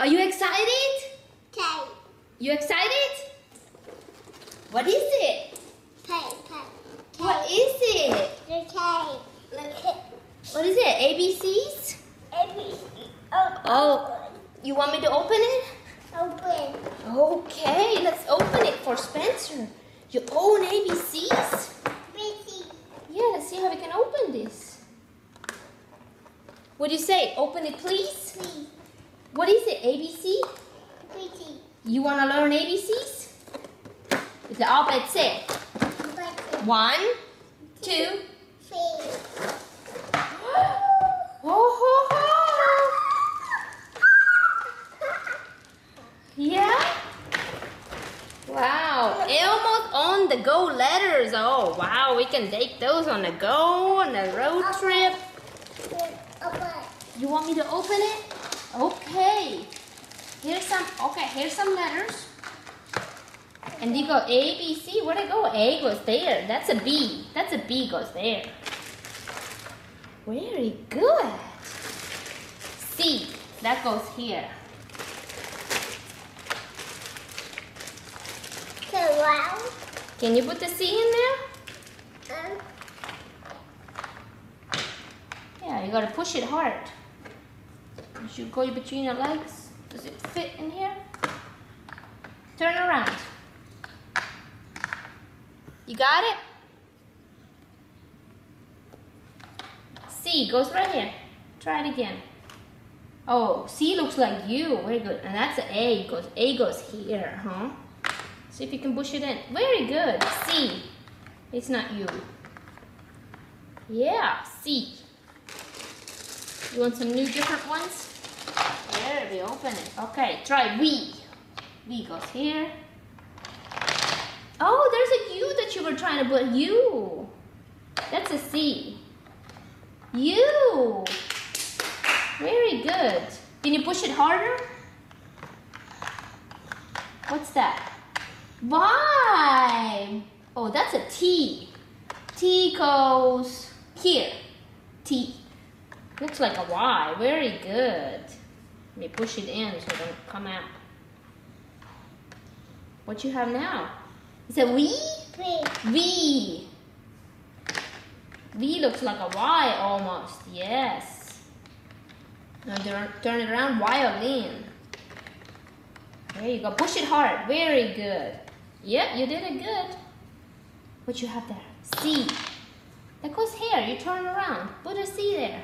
Are you excited? Okay. You excited? What is it? K. What is it? The K. What is it? ABCs? A B C. Oh. Oh. You want me to open it? Open. Okay, let's open it for Spencer. Your own ABCs? B C. Yeah, let's see how we can open this. What do you say? Open it, please. Please. What is it? ABC? B C. You want to learn ABCs? The alphabet But one, two. Oh, ho, ho. Yeah? Wow, Elmo's on the go letters. Oh, wow, we can take those on the go on the road trip. You want me to open it? Okay. Here's some, okay, here's some letters. And you go A, B, C. Where'd it go? A goes there. That's a B. That's a B goes there. Very good. C, that goes here. Can you put the C in there? Um. Yeah, you gotta push it hard. You should go between your legs. Does it fit in here? Turn around. You got it? C goes right here. Try it again. Oh, C looks like you. Very good. And that's an A. Goes A goes here, huh? See if you can push it in. Very good. C. It's not you. Yeah, C. You want some new different ones? There, we open it. Okay, try V. V goes here. Oh, there's a U that you were trying to put. U. That's a C. U. Very good. Can you push it harder? What's that? Y. Oh, that's a T. T goes here. T. Looks like a Y. Very good. Let me push it in so it don't come out. What you have now? Is it V? V. V looks like a Y almost. Yes. Now turn, turn it around. Violin. There you go. Push it hard. Very good. Yep, you did it good. What you have there? C. That goes here. You turn around. Put a C there.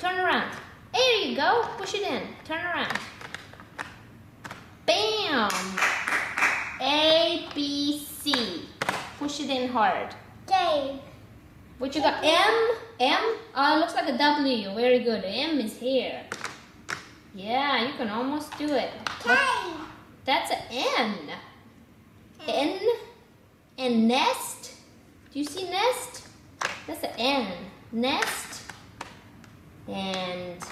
Turn around. There you go. Push it in. Turn around. Bam. A, B, C. Push it in hard. J. What you got? M? M? Oh, it looks like a W. Very good. M is here. Yeah, you can almost do it. K. What- That's an N. N? And nest? Do you see nest? That's an N. Nest. And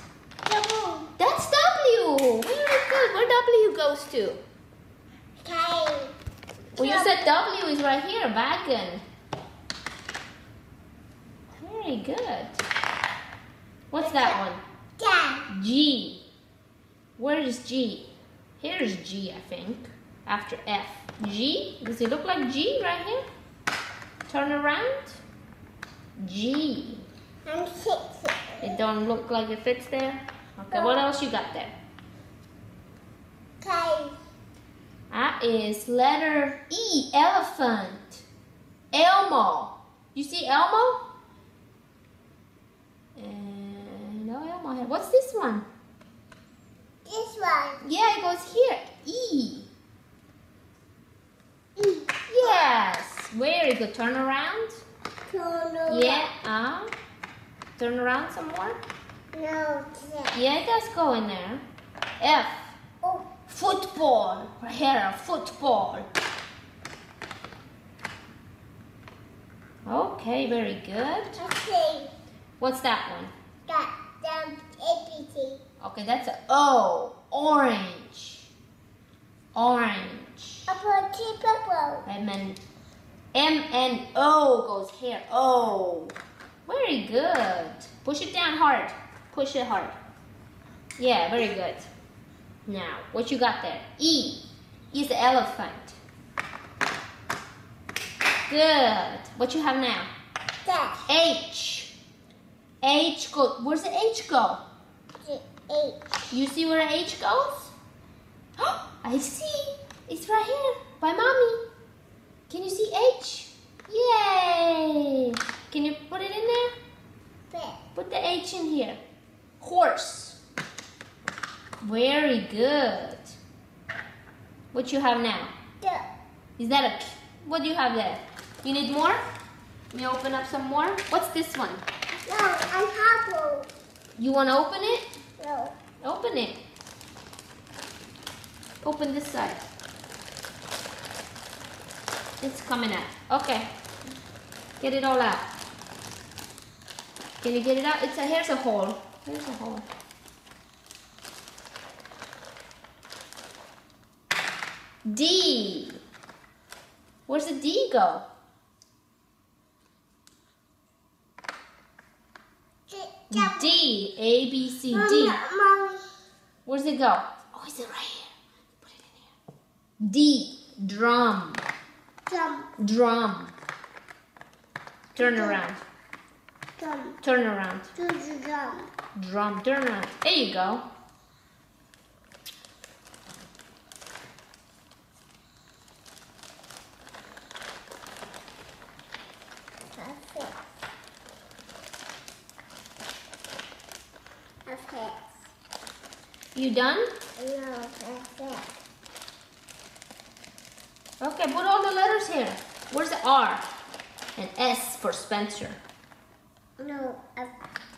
Very good. Where W goes to? K. Well, you said W is right here, wagon. Very good. What's that one? G. Where is G? Here's G, I think. After F. G? Does it look like G right here? Turn around. G. I'm six. It don't look like it fits there. Okay, what else you got there? That is letter E, elephant. Elmo. You see Elmo? And no Elmo. What's this one? This one. Yeah, it goes here. E. E. Yes. Very good. Turn around. Tono. Yeah. Uh. Turn around some more. No. Yeah, it does go in there. F. Oh. Football. Right here, football. Okay, very good. Okay. What's that one? Got them ABC. Okay, that's a O. Orange. Orange. Apple tea purple. And then M and O goes here. O. Very good. Push it down hard. Push it hard. Yeah, very good. Now, what you got there? E is the elephant. Good. What you have now? Dash. H. H go. Where's the H go? The H. You see where the H goes? I see. It's right here by mommy. Can you see H? Yay! Can you put it in there? Put the H in here. Horse. Very good. What you have now? Yeah. Is that a? What do you have there? You need more? Let me open up some more. What's this one? No, I'm apple. You want to open it? No. Open it. Open this side. It's coming out. Okay. Get it all out. Can you get it out? It's a here's a hole. Here's a hole. D. Where's the D go? D. A B C D. Where's it go? Oh, is it right here? Put it in here. D. Drum. Jump. Drum. Turn around. Jump. Turn around. Jump. Drum. Turn around. There you go. That's it. That's it. You done? No, that's it. Okay, put all the letters here. Where's the R? And S for Spencer. No, uh,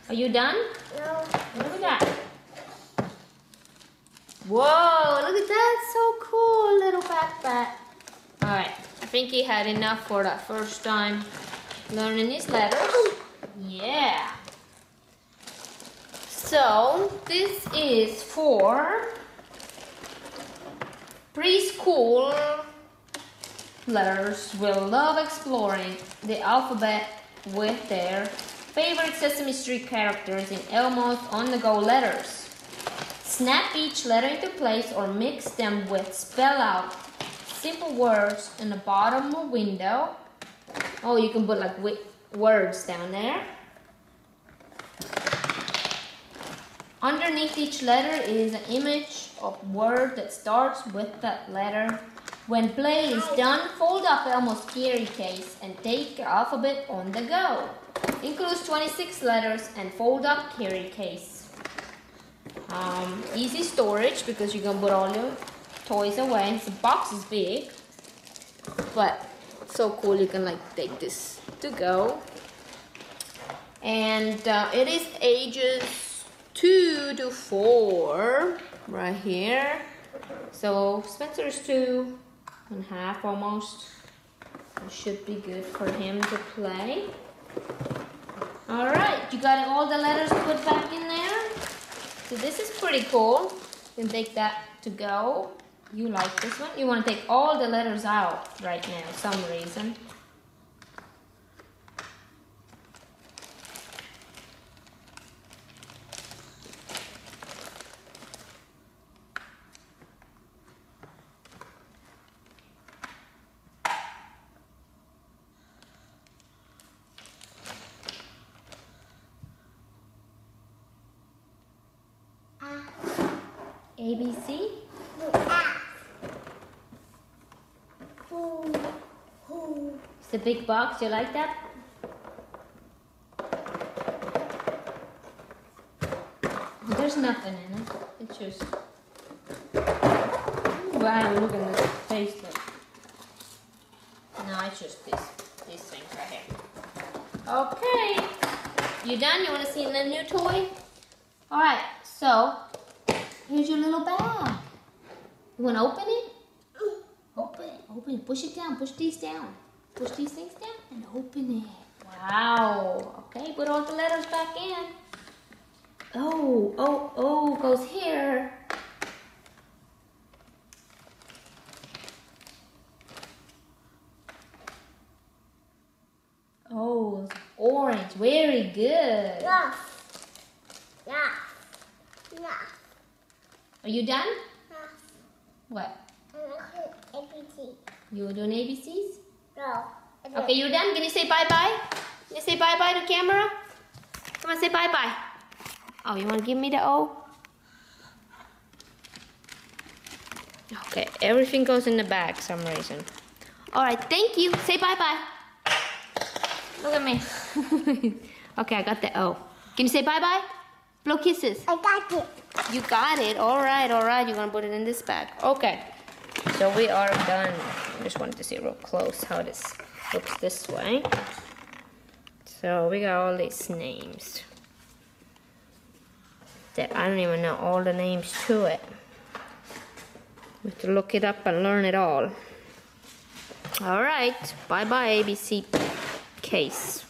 Are you done? no. What do we got? Whoa, look at that. So cool, little backpack. Alright, I think he had enough for that first time learning his letters. Yeah. So, this is for preschool letters will love exploring the alphabet with their favorite Sesame Street characters in Elmo's on the go letters. Snap each letter into place or mix them with spell out simple words in the bottom window. Oh, you can put like words down there. Underneath each letter is an image of word that starts with that letter. When play is done, fold up Elmo's carry case and take the alphabet on the go. Includes 26 letters and fold up carry case. Um, easy storage because you can put all your toys away. The box is big, but so cool you can like take this to go. And uh, it is ages two to four right here. So Spencer's two and a half almost. It should be good for him to play. All right, you got all the letters put back in there. So this is pretty cool. You can take that to go. You like this one? You want to take all the letters out right now, some reason. A B C. Who? Who? It's a big box. You like that? There's nothing in it. It's just. Wow, look at the face. No, it's just this. These things right here. Okay. You done? You want to see the new toy? All right. So here's your little bag. You want to open it? Open it, open it, push it down, push these down. Push these things down and open it. Wow. Okay, put all the letters back in. Oh, oh, oh, goes here. Oh, it's orange. Very good. Yeah. Yeah. Yeah. Are you done? What? I'm not ABC. You doing ABCs? No. Okay, you done? Can you say bye bye? Can you say bye bye to camera? Come on, say bye bye. Oh, you want to give me the O? Okay, everything goes in the bag some reason. All right, thank you. Say bye bye. Look at me. okay, I got the O. Can you say bye bye? Blow kisses. I got it. You got it. All right, all right. You're gonna put it in this bag. Okay. So we are done. I just wanted to see real close how this looks this way. So we got all these names that I don't even know all the names to it. We have to look it up and learn it all. All right. Bye bye ABC case.